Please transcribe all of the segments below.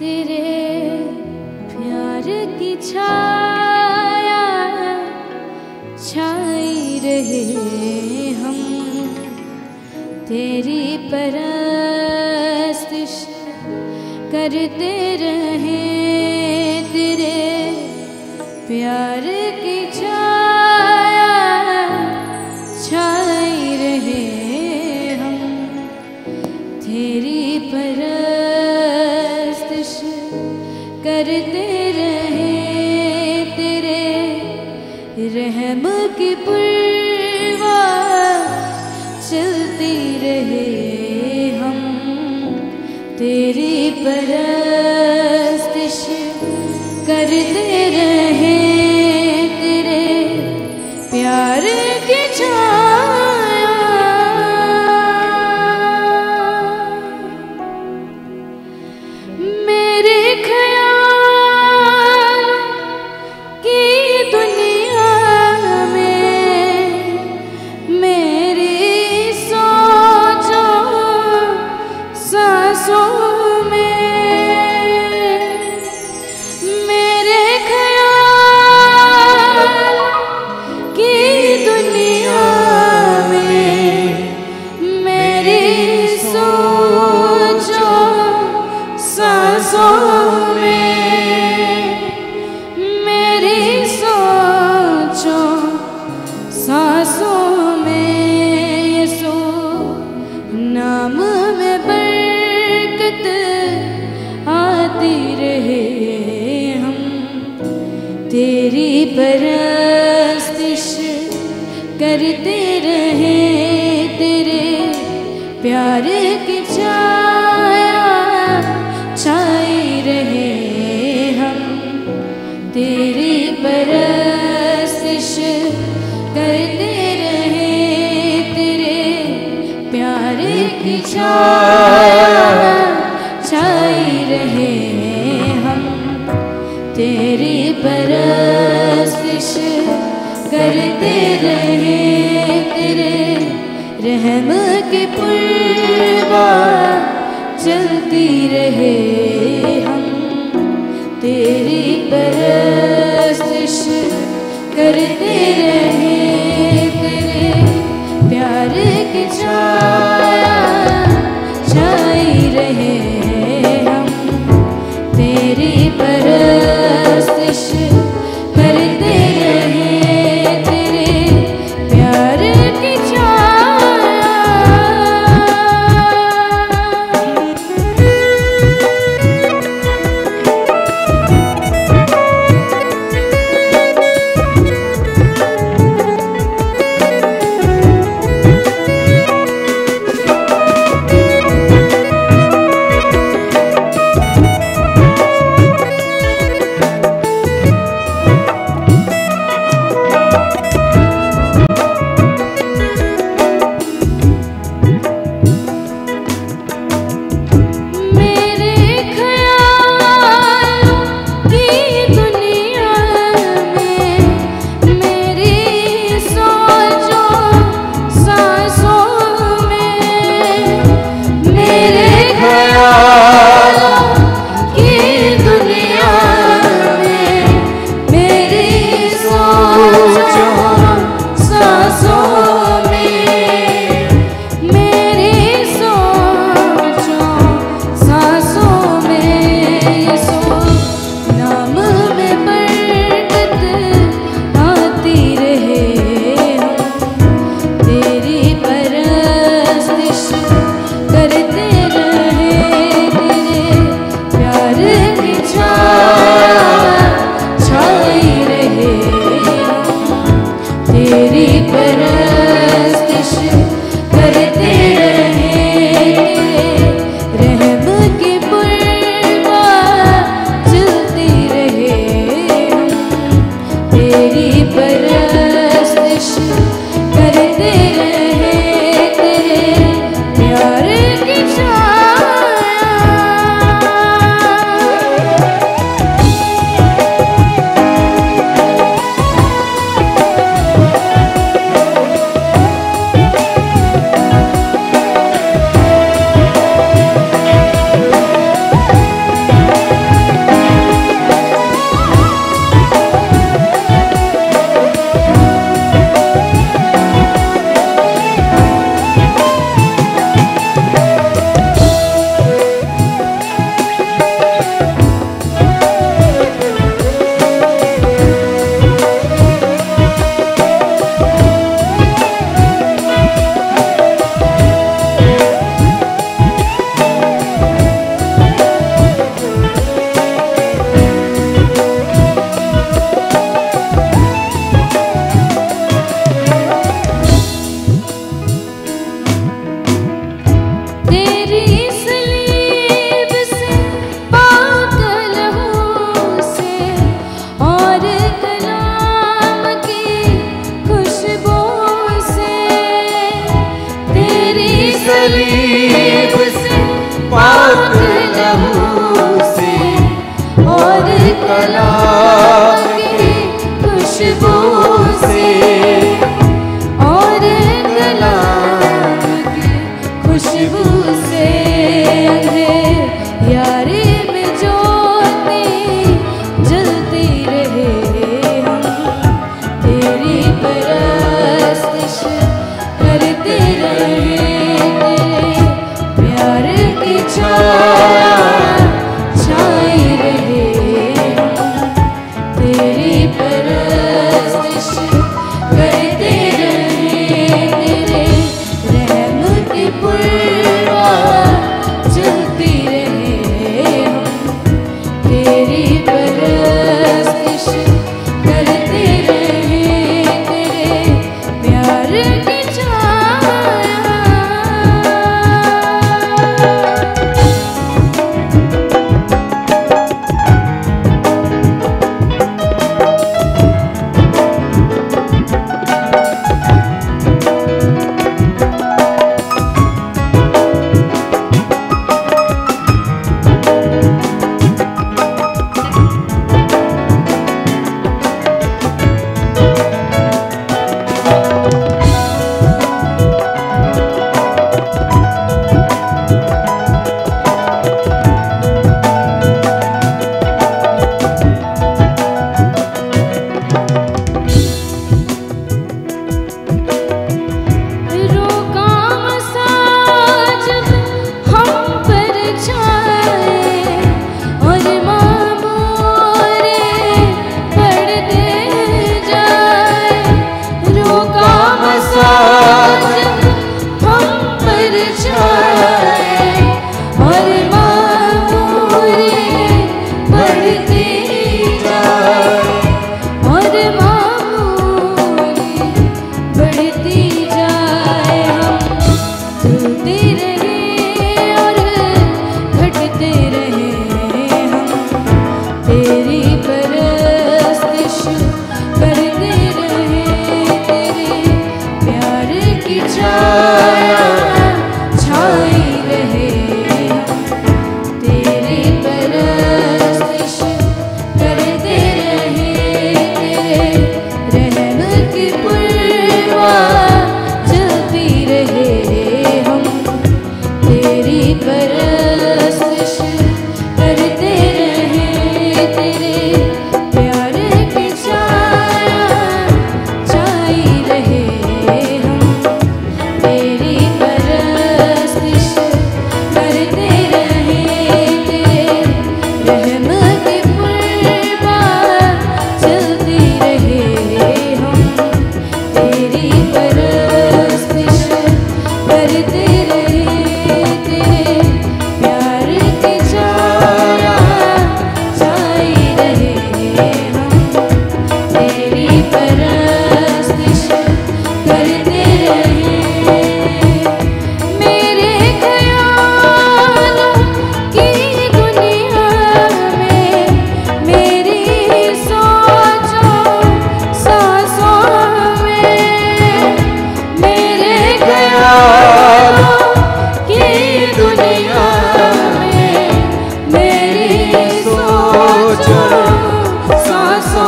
तेरे प्यार की छाया छाई रहे हम। तेरी परस्तिश करते रहे तेरे प्यार की छाया। तेरी परस्तिश करते परस्तिश करते रहे तेरे प्यार की छाया छाई रहे हम। तेरी परस्तिश करते रहे तेरे प्यार की छाया करते रहे तेरे रहम के पुलवा चलती रहे हम। तेरी परस्तिश करते रहे तेरे प्यार के चार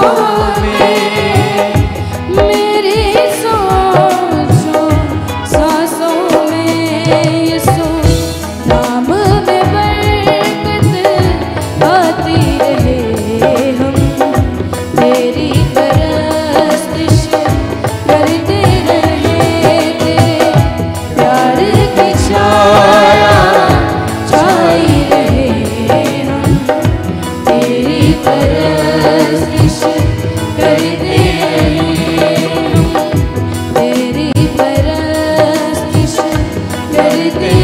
oh, oh, oh. everything.